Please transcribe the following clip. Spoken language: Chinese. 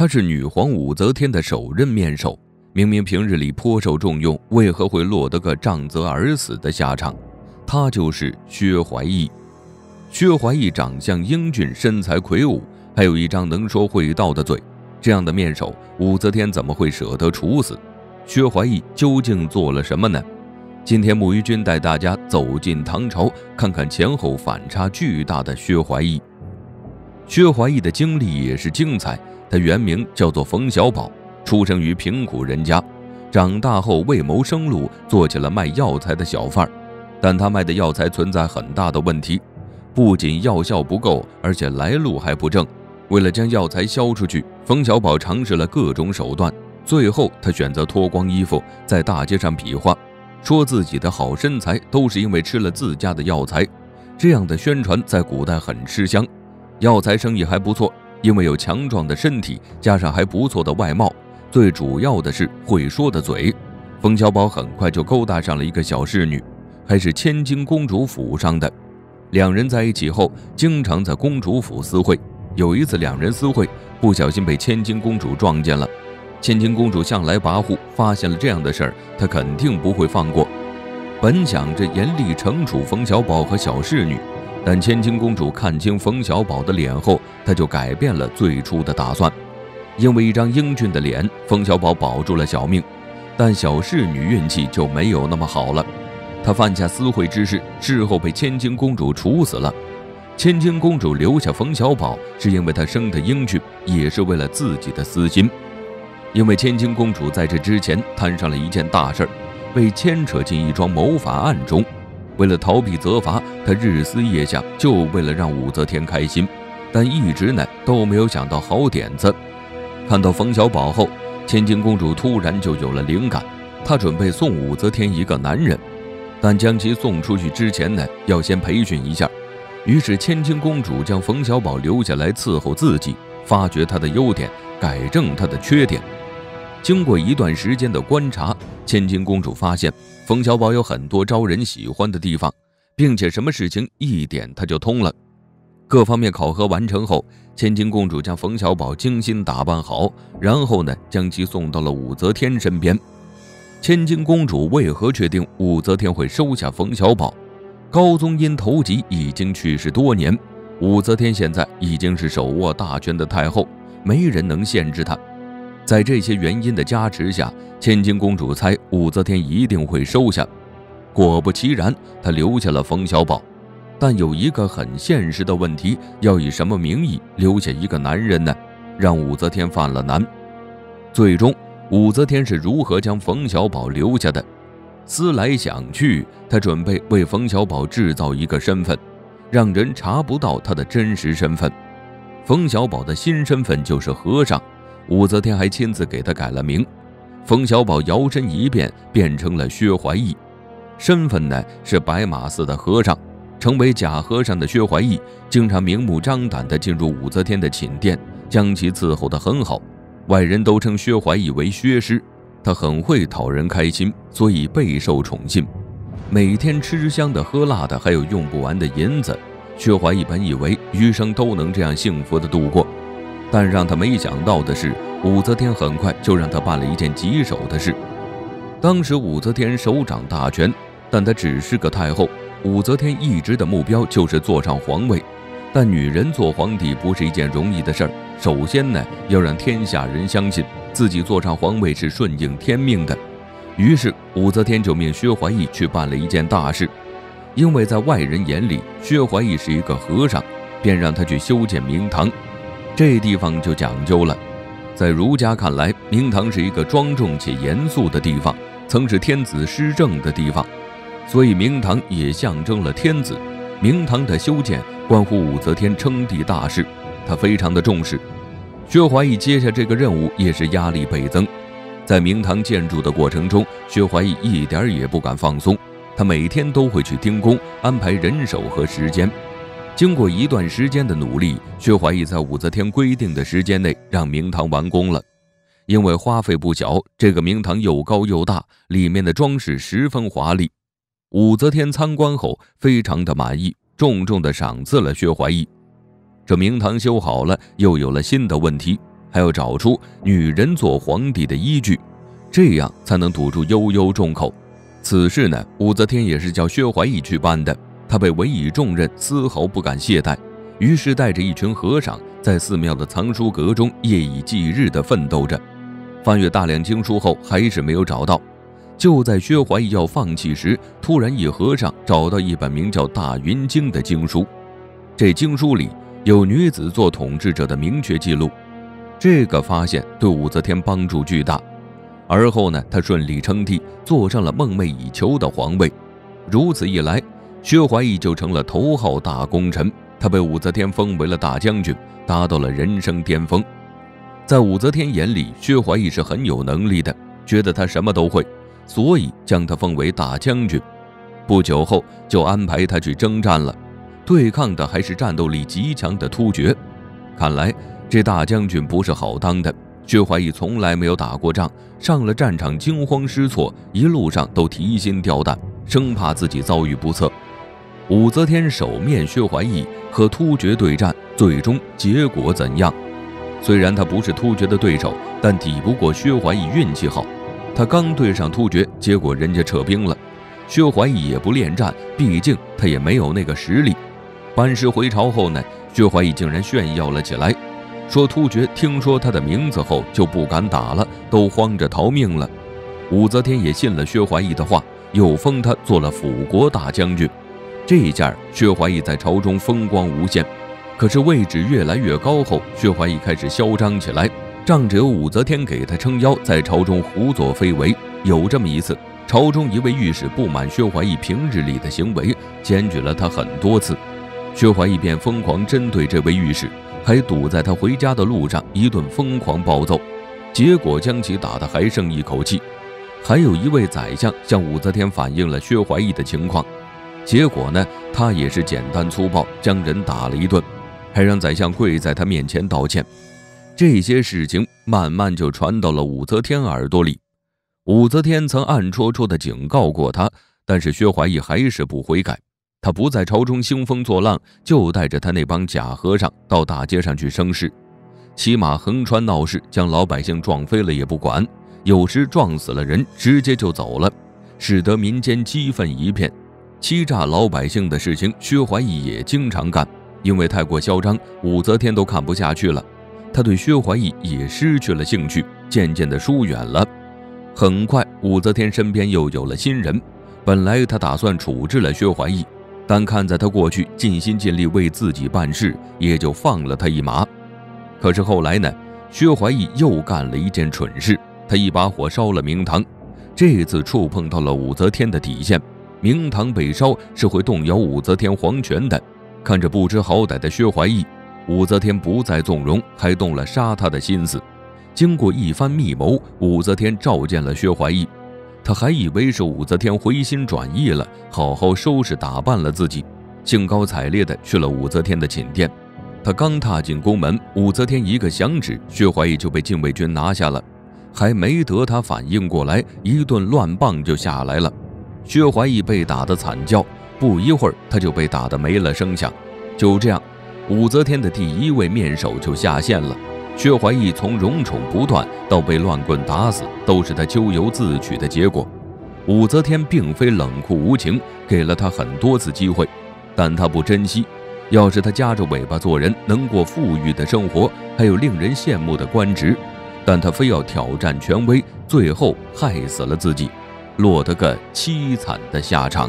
他是女皇武则天的首任面首，明明平日里颇受重用，为何会落得个杖责而死的下场？他就是薛怀义。薛怀义长相英俊，身材魁梧，还有一张能说会道的嘴，这样的面首，武则天怎么会舍得处死？薛怀义究竟做了什么呢？今天木鱼君带大家走进唐朝，看看前后反差巨大的薛怀义。薛怀义的经历也是精彩。他原名叫做冯小宝，出生于贫苦人家，长大后为谋生路，做起了卖药材的小贩儿。但他卖的药材存在很大的问题，不仅药效不够，而且来路还不正。为了将药材销出去，冯小宝尝试了各种手段。最后，他选择脱光衣服在大街上比划，说自己的好身材都是因为吃了自家的药材。这样的宣传在古代很吃香，药材生意还不错。因为有强壮的身体，加上还不错的外貌，最主要的是会说的嘴，冯小宝很快就勾搭上了一个小侍女，还是千金公主府上的。两人在一起后，经常在公主府私会。有一次，两人私会，不小心被千金公主撞见了。千金公主向来跋扈，发现了这样的事儿，她肯定不会放过。本想着严厉惩处冯小宝和小侍女。但千金公主看清冯小宝的脸后，她就改变了最初的打算。因为一张英俊的脸，冯小宝保住了小命。但小侍女运气就没有那么好了，她犯下私会之事，事后被千金公主处死了。千金公主留下冯小宝，是因为他生得英俊，也是为了自己的私心。因为千金公主在这之前摊上了一件大事儿，被牵扯进一桩谋反案中。为了逃避责罚，他日思夜想，就为了让武则天开心，但一直呢都没有想到好点子。看到冯小宝后，千金公主突然就有了灵感，她准备送武则天一个男人，但将其送出去之前呢，要先培训一下。于是千金公主将冯小宝留下来伺候自己，发掘他的优点，改正他的缺点。经过一段时间的观察，千金公主发现冯小宝有很多招人喜欢的地方，并且什么事情一点他就通了。各方面考核完成后，千金公主将冯小宝精心打扮好，然后呢，将其送到了武则天身边。千金公主为何确定武则天会收下冯小宝？高宗因头疾已经去世多年，武则天现在已经是手握大权的太后，没人能限制她。在这些原因的加持下，千金公主猜武则天一定会收下。果不其然，她留下了冯小宝。但有一个很现实的问题：要以什么名义留下一个男人呢？让武则天犯了难。最终，武则天是如何将冯小宝留下的？思来想去，她准备为冯小宝制造一个身份，让人查不到他的真实身份。冯小宝的新身份就是和尚。武则天还亲自给他改了名，冯小宝摇身一变变成了薛怀义，身份呢是白马寺的和尚。成为假和尚的薛怀义，经常明目张胆地进入武则天的寝殿，将其伺候得很好。外人都称薛怀义为薛师，他很会讨人开心，所以备受宠信。每天吃香的喝辣的，还有用不完的银子。薛怀义本以为余生都能这样幸福地度过。但让他没想到的是，武则天很快就让他办了一件棘手的事。当时武则天手掌大权，但她只是个太后。武则天一直的目标就是坐上皇位，但女人做皇帝不是一件容易的事儿。首先呢，要让天下人相信自己坐上皇位是顺应天命的。于是武则天就命薛怀义去办了一件大事，因为在外人眼里，薛怀义是一个和尚，便让他去修建明堂。这地方就讲究了，在儒家看来，明堂是一个庄重且严肃的地方，曾是天子施政的地方，所以明堂也象征了天子。明堂的修建关乎武则天称帝大事，他非常的重视。薛怀义接下这个任务也是压力倍增，在明堂建筑的过程中，薛怀义一点儿也不敢放松，他每天都会去盯工，安排人手和时间。经过一段时间的努力，薛怀义在武则天规定的时间内让明堂完工了。因为花费不小，这个明堂又高又大，里面的装饰十分华丽。武则天参观后非常的满意，重重的赏赐了薛怀义。这明堂修好了，又有了新的问题。还要找出女人做皇帝的依据，这样才能堵住悠悠众口。此事呢，武则天也是叫薛怀义去办的。他被委以重任，丝毫不敢懈怠，于是带着一群和尚，在寺庙的藏书阁中夜以继日地奋斗着。翻阅大量经书后，还是没有找到。就在薛怀义要放弃时，突然一和尚找到一本名叫《大云经》的经书。这经书里有女子做统治者的明确记录。这个发现对武则天帮助巨大。而后呢，他顺理称帝，坐上了梦寐以求的皇位。如此一来，薛怀义就成了头号大功臣，他被武则天封为了大将军，达到了人生巅峰。在武则天眼里，薛怀义是很有能力的，觉得他什么都会，所以将他封为大将军。不久后，就安排他去征战了，对抗的还是战斗力极强的突厥。看来这大将军不是好当的。薛怀义从来没有打过仗，上了战场惊慌失措，一路上都提心吊胆，生怕自己遭遇不测。武则天手面薛怀义和突厥对战，最终结果怎样？虽然他不是突厥的对手，但抵不过薛怀义运气好。他刚对上突厥，结果人家撤兵了。薛怀义也不恋战，毕竟他也没有那个实力。班师回朝后呢，薛怀义竟然炫耀了起来，说突厥听说他的名字后就不敢打了，都慌着逃命了。武则天也信了薛怀义的话，又封他做了辅国大将军。这一下，薛怀义在朝中风光无限。可是位置越来越高后，薛怀义开始嚣张起来，仗着有武则天给他撑腰，在朝中胡作非为。有这么一次，朝中一位御史不满薛怀义平日里的行为，检举了他很多次，薛怀义便疯狂针对这位御史，还堵在他回家的路上一顿疯狂暴揍，结果将其打得还剩一口气。还有一位宰相向武则天反映了薛怀义的情况。结果呢，他也是简单粗暴，将人打了一顿，还让宰相跪在他面前道歉。这些事情慢慢就传到了武则天耳朵里。武则天曾暗戳戳地警告过他，但是薛怀义还是不悔改。他不在朝中兴风作浪，就带着他那帮假和尚到大街上去生事，骑马横穿闹市，将老百姓撞飞了也不管，有时撞死了人，直接就走了，使得民间激愤一片。欺诈老百姓的事情，薛怀义也经常干。因为太过嚣张，武则天都看不下去了。他对薛怀义也失去了兴趣，渐渐地疏远了。很快，武则天身边又有了新人。本来他打算处置了薛怀义，但看在他过去尽心尽力为自己办事，也就放了他一马。可是后来呢？薛怀义又干了一件蠢事，他一把火烧了明堂，这次触碰到了武则天的底线。明堂被烧是会动摇武则天皇权的。看着不知好歹的薛怀义，武则天不再纵容，还动了杀他的心思。经过一番密谋，武则天召见了薛怀义。他还以为是武则天回心转意了，好好收拾打扮了自己，兴高采烈地去了武则天的寝殿。他刚踏进宫门，武则天一个响指，薛怀义就被禁卫军拿下了。还没得他反应过来，一顿乱棒就下来了。薛怀义被打得惨叫，不一会儿他就被打得没了声响。就这样，武则天的第一位面首就下线了。薛怀义从荣宠不断到被乱棍打死，都是他咎由自取的结果。武则天并非冷酷无情，给了他很多次机会，但他不珍惜。要是他夹着尾巴做人，能过富裕的生活，还有令人羡慕的官职，但他非要挑战权威，最后害死了自己。落得个凄惨的下场。